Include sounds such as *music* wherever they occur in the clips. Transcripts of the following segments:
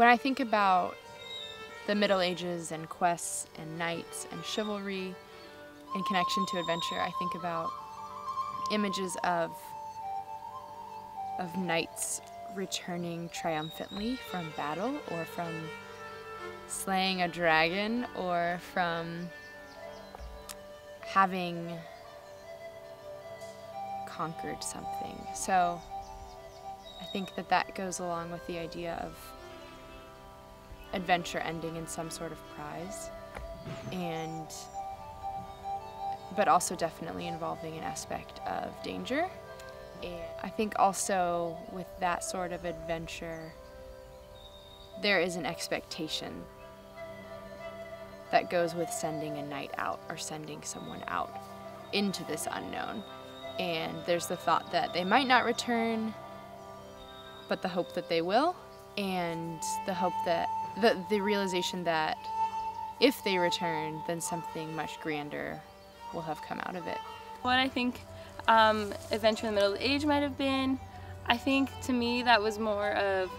When I think about the Middle Ages and quests and knights and chivalry in connection to adventure, I think about images of of knights returning triumphantly from battle or from slaying a dragon or from having conquered something. So I think that that goes along with the idea of adventure ending in some sort of prize and but also definitely involving an aspect of danger and I think also with that sort of adventure, there is an expectation that goes with sending a knight out or sending someone out into this unknown. And there's the thought that they might not return, but the hope that they will, and the hope that the, the realization that if they return, then something much grander will have come out of it. What I think um, Adventure in the Middle Age might have been. I think to me that was more of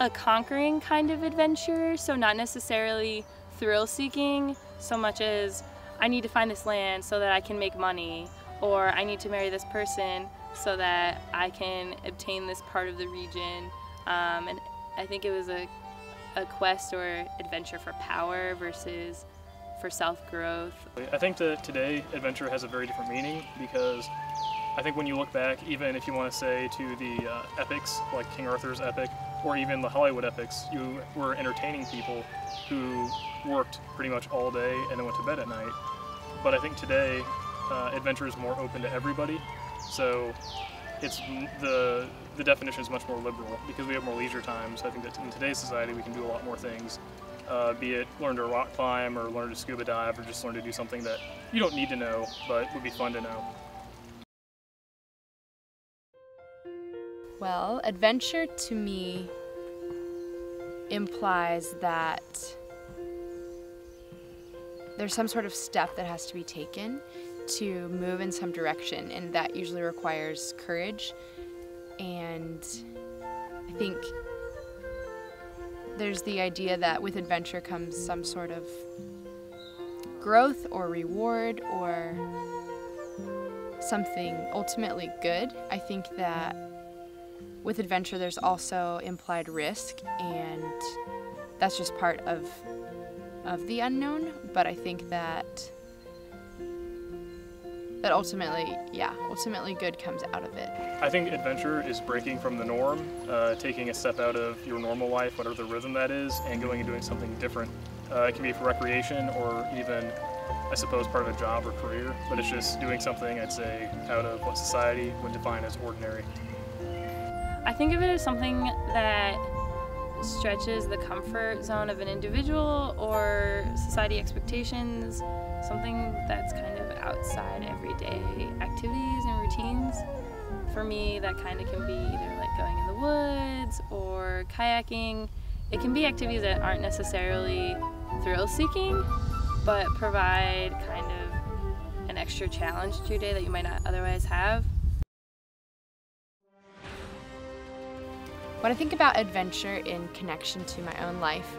a conquering kind of adventure, so not necessarily thrill seeking so much as I need to find this land so that I can make money, or I need to marry this person so that I can obtain this part of the region. Um, and I think it was a, a quest or adventure for power versus for self-growth. I think that today adventure has a very different meaning because I think when you look back, even if you want to say to the uh, epics like King Arthur's epic or even the Hollywood epics, you were entertaining people who worked pretty much all day and then went to bed at night. But I think today uh, adventure is more open to everybody, so it's the the definition is much more liberal because we have more leisure time. So I think that in today's society we can do a lot more things uh, be it learn to rock climb or learn to scuba dive or just learn to do something that you don't need to know but would be fun to know. Well, adventure to me implies that there's some sort of step that has to be taken to move in some direction, and that usually requires courage. And I think there's the idea that with adventure comes some sort of growth or reward or something ultimately good. I think that with adventure there's also implied risk and that's just part of of the unknown, but I think that that ultimately, yeah, ultimately good comes out of it. I think adventure is breaking from the norm, uh, taking a step out of your normal life, whatever the rhythm that is, and going and doing something different. Uh, it can be for recreation or even, I suppose, part of a job or career, but it's just doing something, I'd say, out of what society would define as ordinary. I think of it as something that stretches the comfort zone of an individual or society expectations, something that's kind of outside everyday activities and routines. For me, that kind of can be either like going in the woods or kayaking. It can be activities that aren't necessarily thrill seeking, but provide kind of an extra challenge to your day that you might not otherwise have. When I think about adventure in connection to my own life,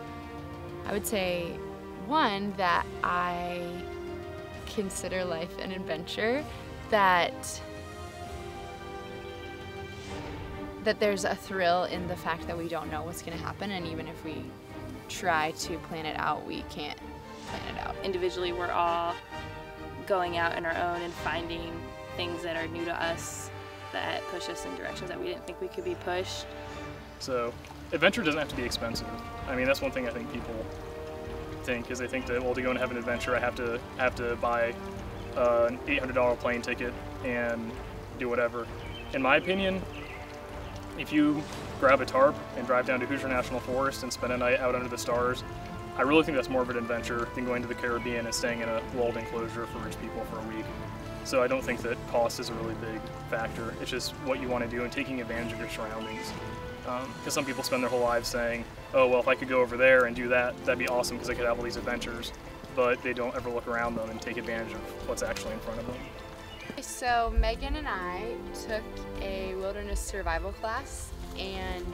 I would say one that I consider life an adventure, that that there's a thrill in the fact that we don't know what's going to happen and even if we try to plan it out, we can't plan it out. Individually, we're all going out on our own and finding things that are new to us that push us in directions that we didn't think we could be pushed. So adventure doesn't have to be expensive. I mean, that's one thing I think people think is they think that well, to go and have an adventure, I have to have to buy uh, an $800 plane ticket and do whatever. In my opinion, if you grab a tarp and drive down to Hoosier National Forest and spend a night out under the stars, I really think that's more of an adventure than going to the Caribbean and staying in a walled enclosure for rich people for a week. So I don't think that cost is a really big factor. It's just what you want to do and taking advantage of your surroundings. Because um, some people spend their whole lives saying, oh, well, if I could go over there and do that, that'd be awesome because I could have all these adventures. But they don't ever look around them and take advantage of what's actually in front of them. So Megan and I took a wilderness survival class and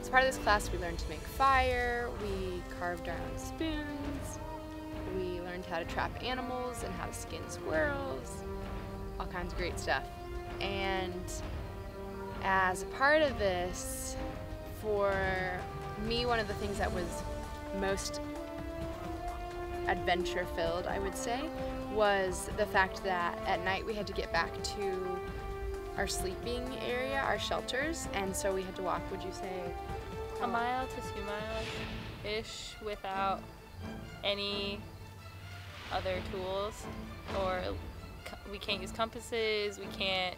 as part of this class, we learned to make fire, we carved our own spoons, we learned how to trap animals and how to skin squirrels, all kinds of great stuff. And as a part of this, for me, one of the things that was most adventure filled, I would say, was the fact that at night we had to get back to our sleeping area, our shelters, and so we had to walk, would you say? A um, mile to two miles ish without any other tools or we can't use compasses, we can't,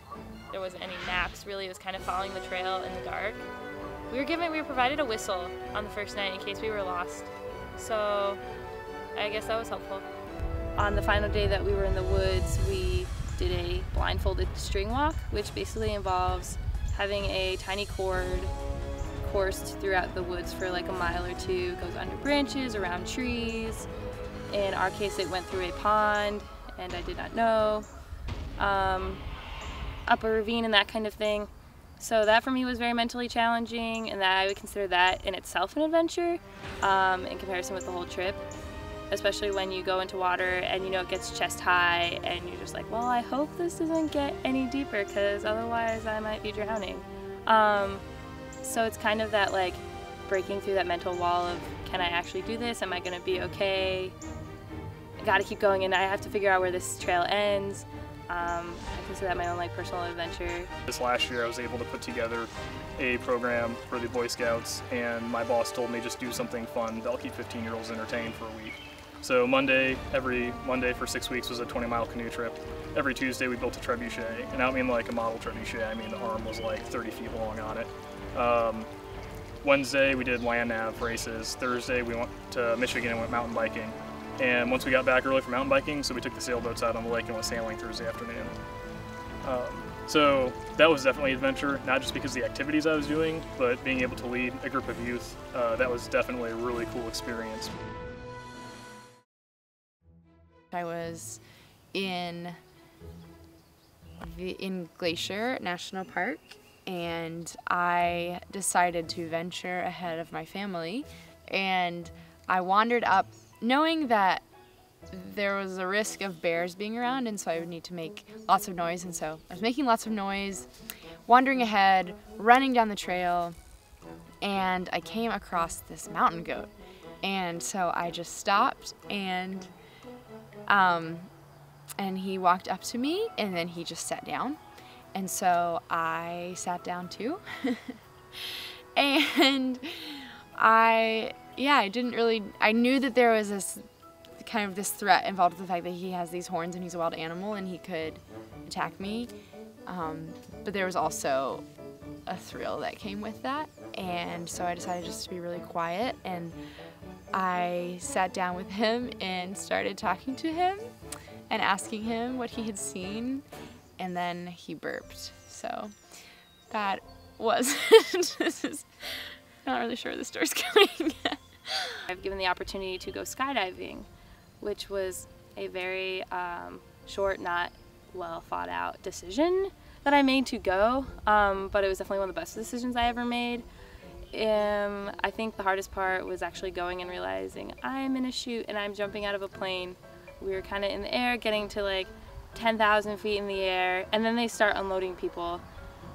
there wasn't any maps really, it was kind of following the trail in the dark. We were given, we were provided a whistle on the first night in case we were lost. So I guess that was helpful. On the final day that we were in the woods, we did a blindfolded string walk, which basically involves having a tiny cord coursed throughout the woods for like a mile or two, goes under branches, around trees. In our case, it went through a pond, and I did not know, um, up a ravine and that kind of thing. So that for me was very mentally challenging, and that I would consider that in itself an adventure um, in comparison with the whole trip especially when you go into water and you know it gets chest high and you're just like, well, I hope this doesn't get any deeper because otherwise I might be drowning. Um, so it's kind of that like breaking through that mental wall of can I actually do this? Am I going to be okay? I got to keep going and I have to figure out where this trail ends. Um, I consider that my own like personal adventure. This last year I was able to put together a program for the Boy Scouts and my boss told me just do something fun that'll keep 15 year olds entertained for a week. So Monday, every Monday for six weeks was a 20 mile canoe trip. Every Tuesday we built a trebuchet, and I don't mean like a model trebuchet, I mean the arm was like 30 feet long on it. Um, Wednesday we did land nav races. Thursday we went to Michigan and went mountain biking. And once we got back early from mountain biking, so we took the sailboats out on the lake and went sailing Thursday afternoon. Um, so that was definitely adventure, not just because of the activities I was doing, but being able to lead a group of youth, uh, that was definitely a really cool experience. I was in the in Glacier National Park and I decided to venture ahead of my family and I wandered up knowing that there was a risk of bears being around and so I would need to make lots of noise and so I was making lots of noise wandering ahead running down the trail and I came across this mountain goat and so I just stopped and um, and he walked up to me and then he just sat down. And so I sat down too. *laughs* and I, yeah, I didn't really, I knew that there was this kind of this threat involved with the fact that he has these horns and he's a wild animal and he could attack me. Um, but there was also a thrill that came with that. And so I decided just to be really quiet and I sat down with him and started talking to him and asking him what he had seen, and then he burped. So that was. *laughs* not really sure where the story's *laughs* going. I've given the opportunity to go skydiving, which was a very um, short, not well thought out decision that I made to go, um, but it was definitely one of the best decisions I ever made. Um, I think the hardest part was actually going and realizing I'm in a chute and I'm jumping out of a plane. We were kind of in the air, getting to like 10,000 feet in the air, and then they start unloading people,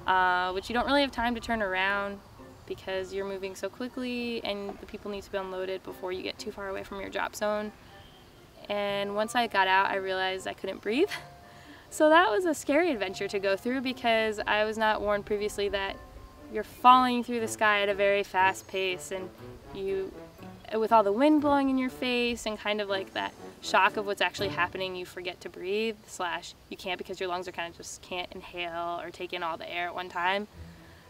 uh, which you don't really have time to turn around because you're moving so quickly and the people need to be unloaded before you get too far away from your drop zone. And once I got out, I realized I couldn't breathe. *laughs* So that was a scary adventure to go through because I was not warned previously that you're falling through the sky at a very fast pace and you with all the wind blowing in your face and kind of like that shock of what's actually happening you forget to breathe slash you can't because your lungs are kind of just can't inhale or take in all the air at one time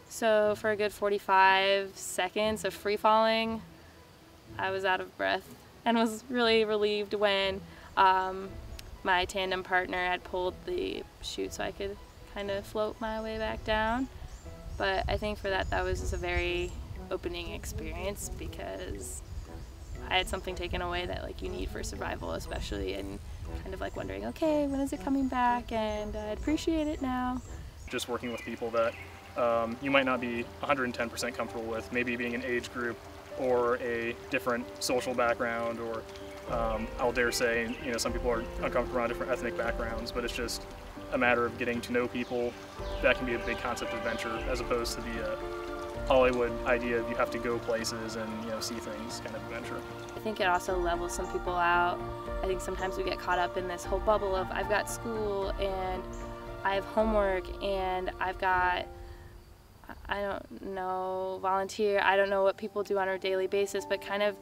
so for a good 45 seconds of free falling i was out of breath and was really relieved when um, my tandem partner had pulled the chute so i could kind of float my way back down but I think for that, that was just a very opening experience because I had something taken away that like you need for survival, especially, and kind of like wondering, okay, when is it coming back? And I appreciate it now. just working with people that um, you might not be 110% comfortable with, maybe being an age group or a different social background, or um, I'll dare say, you know, some people are uncomfortable around different ethnic backgrounds, but it's just a matter of getting to know people. That can be a big concept of adventure, as opposed to the uh, Hollywood idea of you have to go places and you know see things kind of adventure. I think it also levels some people out. I think sometimes we get caught up in this whole bubble of I've got school and I have homework and I've got I don't know volunteer. I don't know what people do on a daily basis, but kind of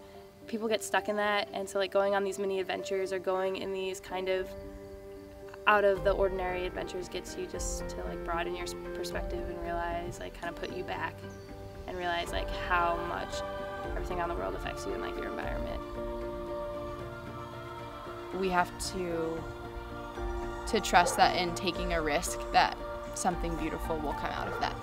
people get stuck in that and so like going on these mini adventures or going in these kind of out of the ordinary adventures gets you just to like broaden your perspective and realize like kind of put you back and realize like how much everything on the world affects you and like your environment. We have to to trust that in taking a risk that something beautiful will come out of that.